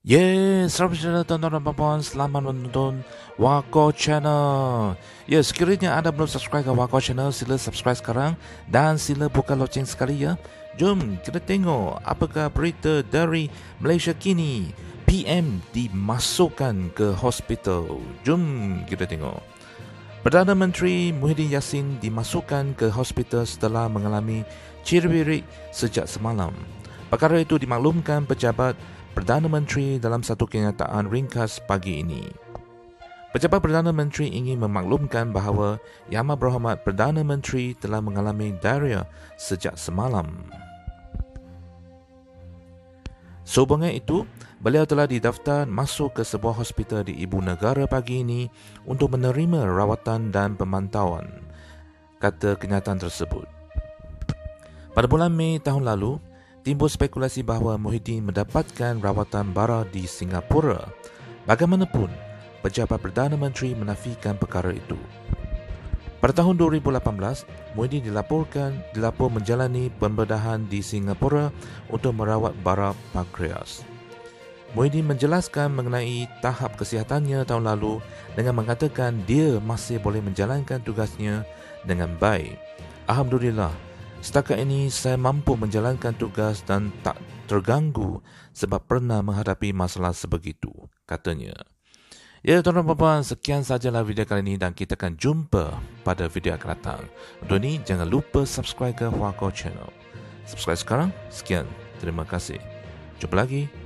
Yes, selamat datang tuan-tuan dan puan Selamat menonton Wako Channel Yes, sekiranya anda belum subscribe ke Wako Channel Sila subscribe sekarang Dan sila buka loceng sekali ya Jom kita tengok Apakah berita dari Malaysia kini PM dimasukkan ke hospital. Jom kita tengok Perdana Menteri Muhyiddin Yassin dimasukkan ke hospital setelah mengalami ciri-ciri sejak semalam. Perkara itu dimaklumkan pejabat Perdana Menteri dalam satu kenyataan ringkas pagi ini. Pejabat Perdana Menteri ingin memaklumkan bahawa Yang Amat Berhormat Perdana Menteri telah mengalami diarrhea sejak semalam. Sehubungan itu, beliau telah didaftar masuk ke sebuah hospital di ibu negara pagi ini untuk menerima rawatan dan pemantauan, kata kenyataan tersebut. Pada bulan Mei tahun lalu, timbul spekulasi bahawa Muhyiddin mendapatkan rawatan bara di Singapura. Bagaimanapun, pejabat Perdana Menteri menafikan perkara itu. Pada tahun 2018, Muhyiddin dilaporkan dilapor menjalani pembedahan di Singapura untuk merawat bara pankreas. Muhyiddin menjelaskan mengenai tahap kesihatannya tahun lalu dengan mengatakan dia masih boleh menjalankan tugasnya dengan baik. Alhamdulillah, Setakat ini saya mampu menjalankan tugas dan tak terganggu sebab pernah menghadapi masalah sebegitu, katanya. Ya, tuan-tuan dan puan sekian sajalah video kali ini dan kita akan jumpa pada video akan datang. Untuk ini, jangan lupa subscribe ke Huako Channel. Subscribe sekarang. Sekian. Terima kasih. Jumpa lagi.